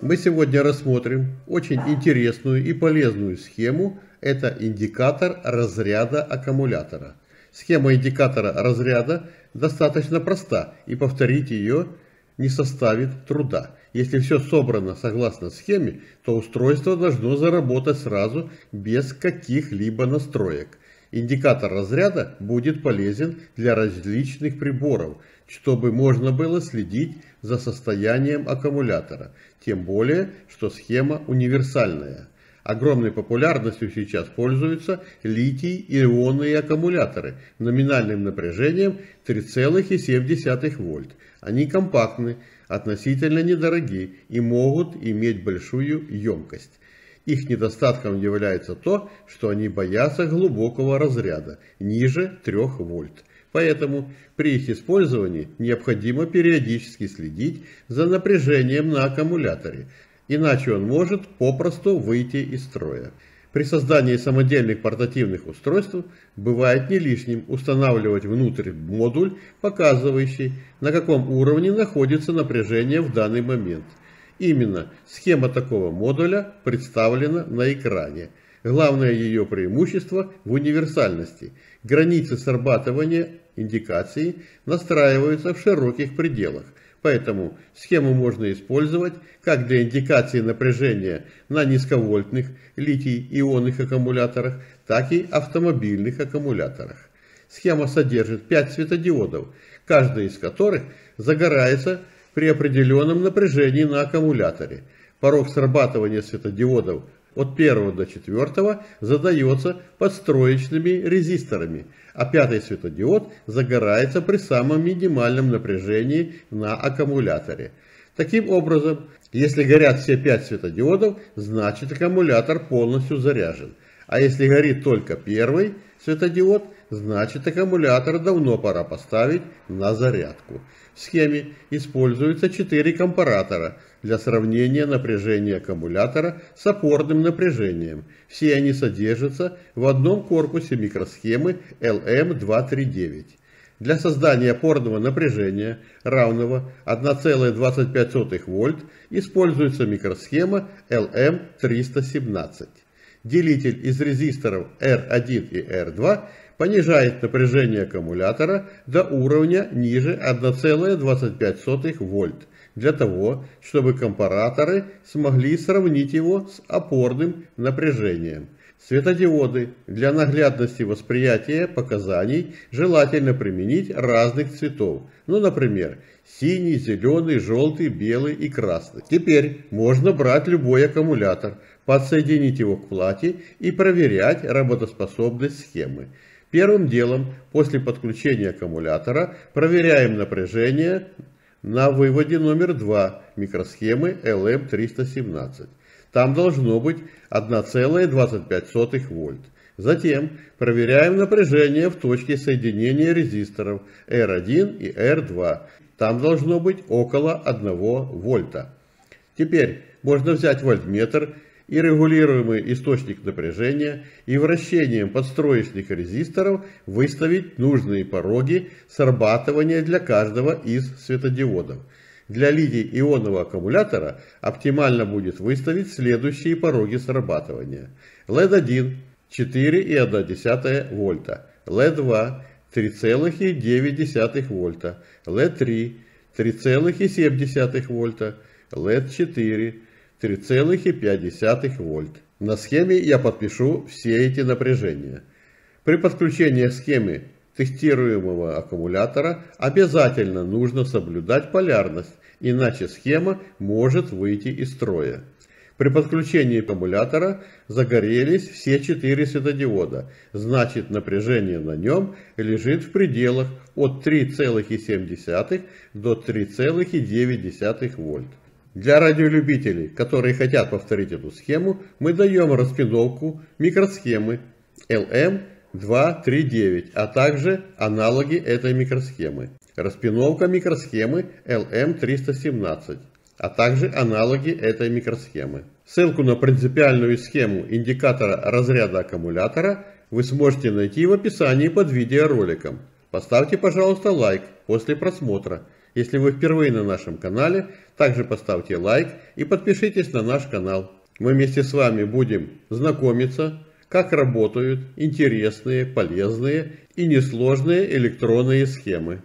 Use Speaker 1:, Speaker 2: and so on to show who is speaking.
Speaker 1: Мы сегодня рассмотрим очень интересную и полезную схему. Это индикатор разряда аккумулятора. Схема индикатора разряда достаточно проста и повторить ее не составит труда. Если все собрано согласно схеме, то устройство должно заработать сразу без каких-либо настроек. Индикатор разряда будет полезен для различных приборов, чтобы можно было следить за состоянием аккумулятора. Тем более, что схема универсальная. Огромной популярностью сейчас пользуются литий-ионные аккумуляторы номинальным напряжением 3,7 вольт. Они компактны, относительно недороги и могут иметь большую емкость. Их недостатком является то, что они боятся глубокого разряда, ниже 3 вольт. Поэтому при их использовании необходимо периодически следить за напряжением на аккумуляторе, иначе он может попросту выйти из строя. При создании самодельных портативных устройств бывает не лишним устанавливать внутрь модуль, показывающий, на каком уровне находится напряжение в данный момент. Именно схема такого модуля представлена на экране. Главное ее преимущество в универсальности. Границы срабатывания индикации настраиваются в широких пределах, поэтому схему можно использовать как для индикации напряжения на низковольтных литий-ионных аккумуляторах, так и автомобильных аккумуляторах. Схема содержит 5 светодиодов, каждый из которых загорается при определенном напряжении на аккумуляторе. Порог срабатывания светодиодов от 1 до 4 задается подстроечными резисторами, а пятый светодиод загорается при самом минимальном напряжении на аккумуляторе. Таким образом, если горят все 5 светодиодов, значит аккумулятор полностью заряжен. А если горит только первый светодиод, значит аккумулятор давно пора поставить на зарядку. В схеме используются 4 компаратора для сравнения напряжения аккумулятора с опорным напряжением. Все они содержатся в одном корпусе микросхемы LM239. Для создания опорного напряжения, равного 1,25 вольт, используется микросхема LM317. Делитель из резисторов R1 и R2 понижает напряжение аккумулятора до уровня ниже 1,25 вольт, для того, чтобы компараторы смогли сравнить его с опорным напряжением. Светодиоды. Для наглядности восприятия показаний желательно применить разных цветов. Ну, например, синий, зеленый, желтый, белый и красный. Теперь можно брать любой аккумулятор, подсоединить его к плате и проверять работоспособность схемы. Первым делом, после подключения аккумулятора, проверяем напряжение на выводе номер 2 микросхемы LM317. Там должно быть 1,25 вольт. Затем проверяем напряжение в точке соединения резисторов R1 и R2. Там должно быть около 1 вольта. Теперь можно взять вольтметр и регулируемый источник напряжения и вращением подстроечных резисторов выставить нужные пороги срабатывания для каждого из светодиодов. Для литий-ионного аккумулятора оптимально будет выставить следующие пороги срабатывания. LED1 4,1 вольта, LED2 3,9 вольта, LED3 3,7 вольта, LED4 3,5 вольт. На схеме я подпишу все эти напряжения. При подключении схемы тестируемого аккумулятора обязательно нужно соблюдать полярность, иначе схема может выйти из строя. При подключении аккумулятора загорелись все четыре светодиода, значит напряжение на нем лежит в пределах от 3,7 до 3,9 вольт. Для радиолюбителей, которые хотят повторить эту схему, мы даем распиновку микросхемы LM239, а также аналоги этой микросхемы. Распиновка микросхемы LM317, а также аналоги этой микросхемы. Ссылку на принципиальную схему индикатора разряда аккумулятора вы сможете найти в описании под видеороликом. Поставьте, пожалуйста, лайк после просмотра. Если вы впервые на нашем канале, также поставьте лайк и подпишитесь на наш канал. Мы вместе с вами будем знакомиться, как работают интересные, полезные и несложные электронные схемы.